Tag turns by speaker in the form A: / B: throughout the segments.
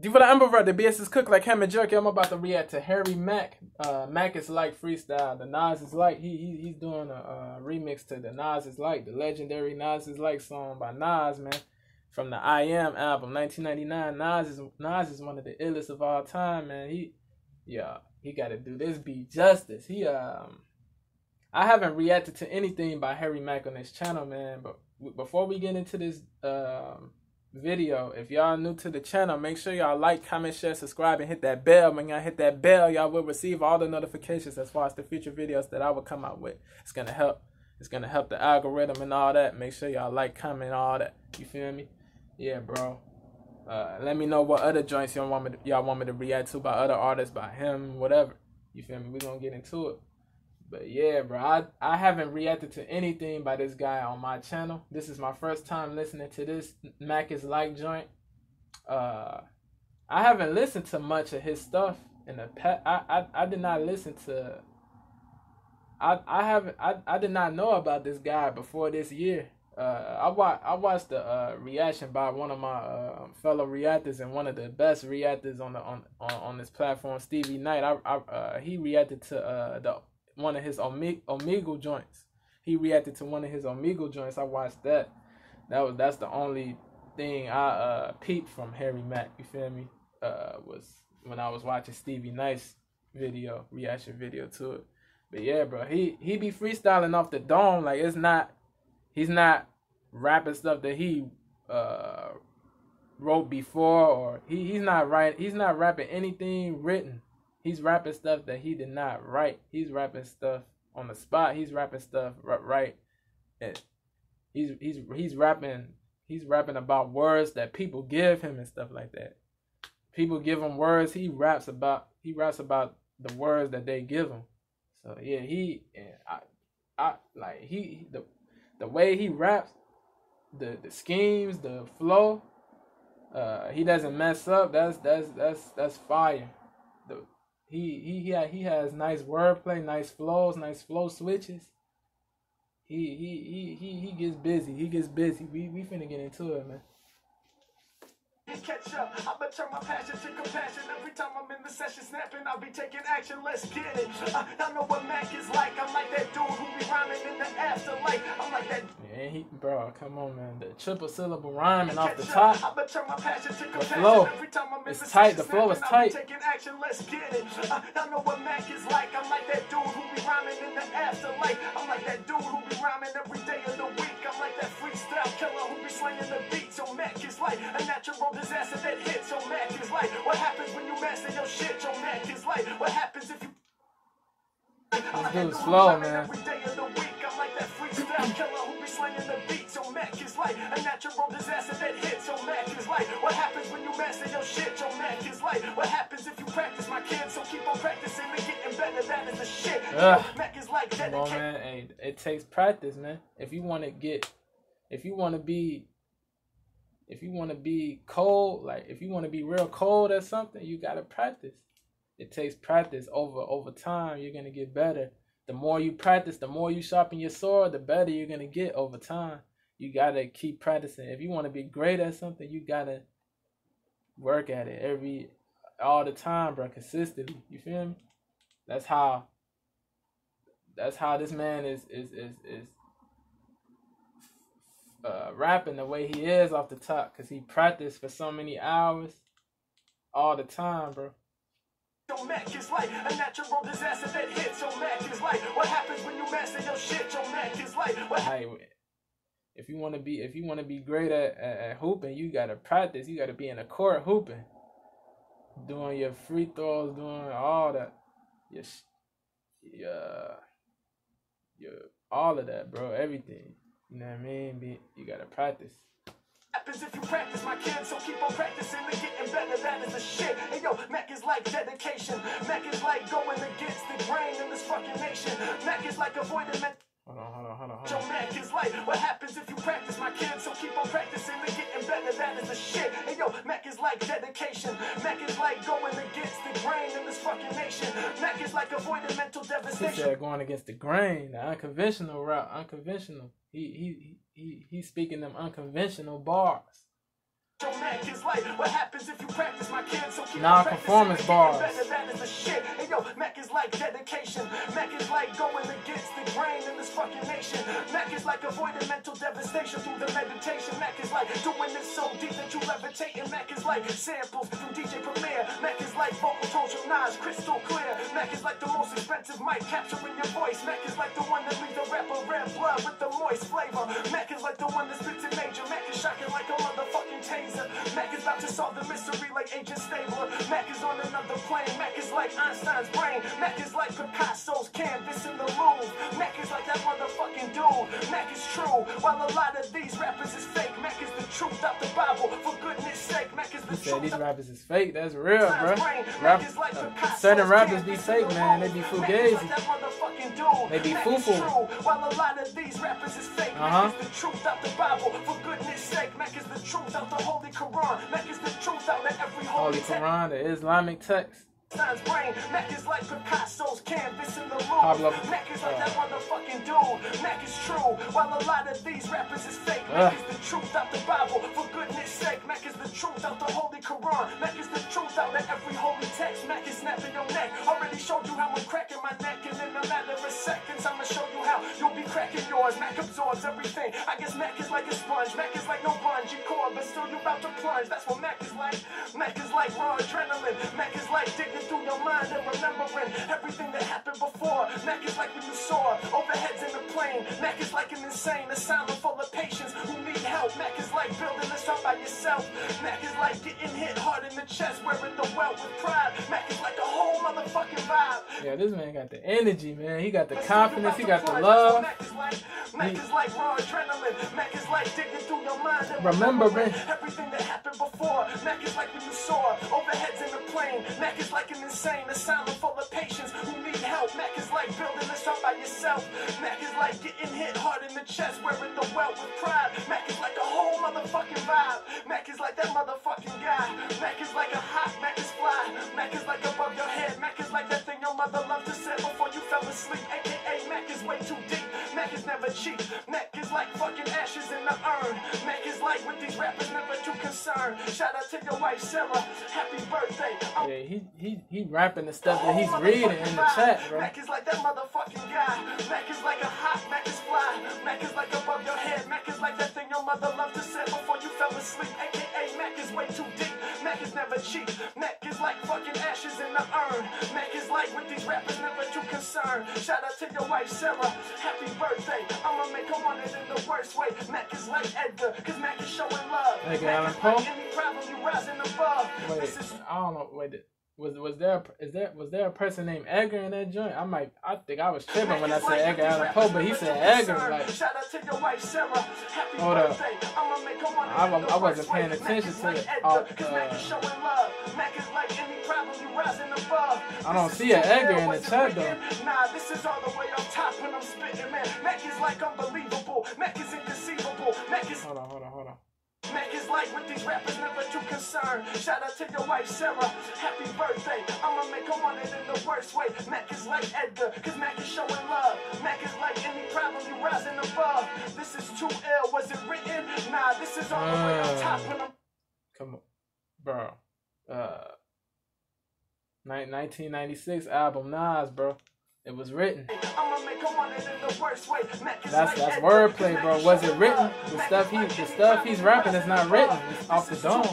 A: Devo the Ambivert, the BS is cook like ham and jerky. I'm about to react to Harry Mack. Uh, Mack is like freestyle. The Nas is like he, he he's doing a, a remix to the Nas is like the legendary Nas is like song by Nas man from the I Am album 1999. Nas is Nas is one of the illest of all time man. He yeah he got to do this beat justice. He um I haven't reacted to anything by Harry Mack on this channel man, but before we get into this um video. If y'all new to the channel, make sure y'all like, comment, share, subscribe, and hit that bell. When y'all hit that bell, y'all will receive all the notifications as far as the future videos that I will come out with. It's gonna help. It's gonna help the algorithm and all that. Make sure y'all like, comment, all that. You feel me? Yeah, bro. Uh, let me know what other joints y'all want me to, y'all want me to react to by other artists, by him, whatever. You feel me? We're gonna get into it. But yeah, bro, I, I haven't reacted to anything by this guy on my channel. This is my first time listening to this Mack is like joint. Uh, I haven't listened to much of his stuff in the past. I, I, I did not listen to. I I haven't I, I did not know about this guy before this year. Uh, I watched I watched the uh, reaction by one of my uh, fellow reactors and one of the best reactors on the on on, on this platform, Stevie Knight. I, I uh, he reacted to uh, the one of his Omegle joints. He reacted to one of his Omegle joints. I watched that. That was that's the only thing I uh peeped from Harry Mack. You feel me? Uh, was when I was watching Stevie Nice video reaction video to it. But yeah, bro, he he be freestyling off the dome like it's not. He's not rapping stuff that he uh wrote before or he, he's not right he's not rapping anything written He's rapping stuff that he did not write. He's rapping stuff on the spot. He's rapping stuff right. And he's he's he's rapping he's rapping about words that people give him and stuff like that. People give him words. He raps about he raps about the words that they give him. So yeah, he and I I like he the the way he raps, the the schemes, the flow. Uh, he doesn't mess up. That's that's that's that's fire. He he he, he has nice wordplay, nice flows, nice flow switches. He he he he he gets busy. He gets busy. We we finna get into it, man catch up. I'ma turn my passion to compassion. Every time I'm in the session snapping, I'll be taking action. Let's get it. Uh, I know what Mack is like. I'm like that dude who be rhyming the afterlife. I'm like that. Yeah, he, bro, come on, man. The triple syllable rhyming off the top. I'ma turn my passion to compassion. The flow. Every time I'm in it's tight. The flow is tight. Taking action. Let's get it. Uh, I know what Mack is like. I'm like that dude who be rhyming in the afterlife. I'm like that dude who be rhyming every day of the week. I'm like that freestyle killer who be slaying the beat. So Mack is like a natural disaster that hits. Your Mack is like what happens when you master your shit. Your Mack is like what happens if you. This dude's slow, man. Killer who be slinging the beats. Your Mack is like a natural disaster that hits. Your Mack is like what happens when you master your shit. Your Mack is like what happens if you practice, my kid. So keep on practicing and getting better. That is the shit. Mack is like on, man. Hey, it takes practice, man. If you want to get, if you want to be if you want to be cold, like if you want to be real cold at something, you gotta practice. It takes practice over over time. You're gonna get better. The more you practice, the more you sharpen your sword, the better you're gonna get over time. You gotta keep practicing. If you want to be great at something, you gotta work at it every all the time, bro, consistently. You feel me? That's how. That's how this man is is is is uh, rapping the way he is off the top because he practiced for so many hours all the time, bro. Your Mack is like a natural disaster that hits. Your Mack is like what happens when you master your shit. Your Mack is like what. Hey, if you want to be if you want to be great at, at, at, hooping, you gotta practice. You gotta be in the court hooping, doing your free throws, doing all that. Your, your, your all of that, bro. Everything. You know what I mean? Be, you gotta practice. Happens if you practice, my kids, so keep on practicing and getting better. That is the shit. And yo, Mack is like dedication. Mack is like going against the grain in this fucking nation. Mack is like avoiding. Hold on, hold on, hold on, hold on. Your Mack is like what happens if you practice, my kids, so keep on practicing and getting better. That is the shit. And yo, Mack is like dedication. Mack is like going against the grain in this fucking nation. Mack is like avoiding mental devastation. He said going against the grain, the unconventional route, unconventional. He he he he's speaking them unconventional bars.
B: Mack is like what happens if you practice my kids. So keep
A: Non-performance bars.
B: Better, that is the shit. Hey yo, Mack is like dedication. Mack is like going against the grain in this fucking nation. Mack is like avoiding mental devastation through the meditation. Mack is like doing this so deep that you levitate. And Mack is like samples from DJ Premier. Mack is like vocal tones from Nas, crystal clear. Mack is like the most expensive mic capturing your voice. Mack is like the one that leaves the rapper red blood with the moist flavor. Mack is like the one that spits it major. Mack is shocking like a motherfucking taser. Mack is about to solve the mystery like Agent Stabler. Mack is on another plane. Mack is like Einstein's brain. Mack is like Picasso's canvas in the Louvre. Mack is like that motherfucking dude. Mack is true, while a lot of these rappers is
A: He said these rappers is fake. That's real, bro. Rap,
B: Mack is like
A: uh, certain rappers be fake, man. They be
B: Louvre. Mack is like
A: fugazi.
B: that motherfucking dude.
A: They be foo-foo.
B: while a lot of these rappers is fake.
A: Uh-huh.
B: The truth out the Bible. For goodness sake, Mack is the truth out the Holy Quran. Mack is the truth out of every holy
A: Holy. Quran, the Islamic text.
B: Einstein's brain. Mack is like Picasso's canvas in the Louvre. Mack is like
A: uh,
B: that motherfucking dude. Mack is true, while a lot of these rappers is fake. Mack
A: Ugh.
B: is the truth out the Bible. For goodness sake, Mack is the truth out the Holy Quran. Mack is the truth out of every holy text. Mack is snapping your neck. Already showed you how I'm cracking my neck, and in a matter of seconds, I'ma show you how you'll be cracking yours. Mack absorbs everything. I guess Mack is like a sponge. Mack is like no bungee cord, but still you about to plunge. That's what Mack is like. Mack Mack is like digging through your mind and remembering everything that happened before. Mack is like when you soar overheads in the plane. Mack is like an insane asylum full of patients who need help. Mack is like building this up by yourself. Mack is like getting hit hard in the chest, wearing the welt with pride. Mack is
A: Yeah, this man got the energy, man. He got the confidence. He got the
B: plunge. That's what
A: love.
B: Mack is like. Mack is like raw adrenaline. Mack is like digging through your mind
A: Remember,
B: remembering
A: man.
B: everything that happened before. Mack is like when you soar overheads in the plane. Mack is like an insane asylum full of patients who need help. Mack is like building this up by yourself. Mack is like getting hit hard in the chest, wearing the welt with pride. Mack is like a whole motherfucking vibe. Mack is like that motherfucking guy. Mack is like a asleep. AKA Mack is way too deep. Mack is never cheap. Mack is like fucking ashes in the urn. Mack is like with these rappers never too concerned. Shout out to your wife Sarah. Happy birthday. I'm
A: Yeah, he he he rapping the stuff that he's reading in the chat, bro.
B: Mack is like that motherfucking guy. Mack is like a hot, Mack is fly. Mack is like above your head. Mack is like that thing your mother loved to say before you fell asleep. AKA Mack is way too deep. Mack is never cheap. Mack like fucking ashes in the urn. Mack is like with these rappers never too concerned. Shout out to your wife Sarah. Happy birthday. I'ma make her want it in the worst way. Mack is like Edgar, cause Mack is showing love.
A: Mack
B: is like any problem you rising above.
A: Wait,
B: This is
A: I don't know. Wait, was was there a- is there was there a person named Edgar in that joint? I might I think I was tripping when I said Edgar Allan Poe, but he said Edgar. Like
B: Shout out to your wife Sarah.
A: Hold up.
B: I'ma make her wanna
A: I- I wasn't paying attention to it. Uh,
B: 'cause
A: Mack
B: is showing love. Mack is like any problem you rising above.
A: I don't see an Edgar in the chat,
B: written? Nah, this is all the way up top when I'm spitting, man. Mack is like unbelievable. Mack is inconceivable. Mack is
A: hold on, hold on, hold on.
B: Mack is like with these rappers never too concerned. Shout out to your wife Sarah. Happy birthday. I'ma make her want it in the worst way. Mack is like Edgar, cause Mack is showing love. Mack is like any problem you rising above. This is too ill. Was it written? Nah, this is all the way on top when I'm
A: Come on, bro. Uh, 1996 album Nas, bro. It was written. That's that's wordplay, bro. Was it written? The stuff he the stuff he's rapping is not written. It's off the dome.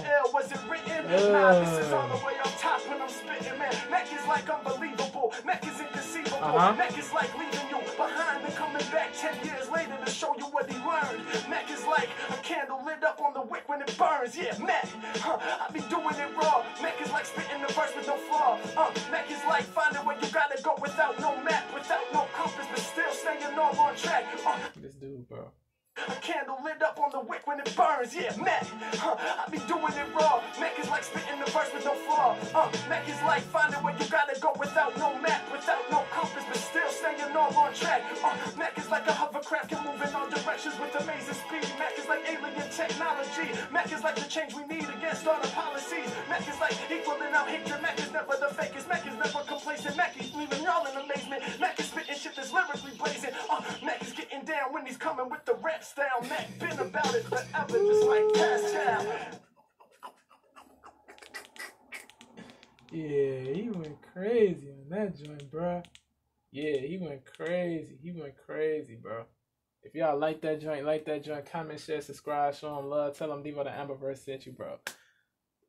A: Uh-huh.
B: Mack is like leaving you behind and coming back ten years later to show you what he learned. Mack is like a candle lit up on the wick when it burns. Yeah, Mack. Huh, I be doing it raw. Mack is like spitting the verse with no flaw. Uh, Mack is like finding
A: This bro.
B: a candle lit up on the wick when it burns, yeah, Mack. Huh, I be doing it raw. Mack is like spitting the verse with no flaw. Uh, Mack is like finding where you gotta go without no map, without no compass, but still staying all on track. Uh, Mack is like a hovercraft, can move in all directions with amazing speed. Mack is like alien technology. Mack is like the change we need against all the policies. Mack is like equaling out hatred. Mack is when he's coming with the rap style. Mack been about it forever, just like Pascal.
A: Yeah, he went crazy on that joint, bro. Yeah, he went crazy. He went crazy, bro. If y'all like that joint, like that joint, comment, share, subscribe, show them love, tell them Devo the Ambivert sent you, bro.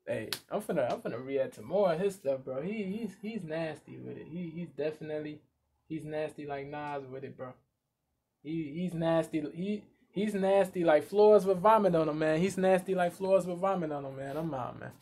A: Hey, I'm finna I'm finna react to more of his stuff, bro. He he's he's nasty with it. He he's definitely he's nasty like Nas with it, bro. He he's nasty. He he's nasty like floors with vomit on him, man. He's nasty like floors with vomit on him, man. I'm out, man.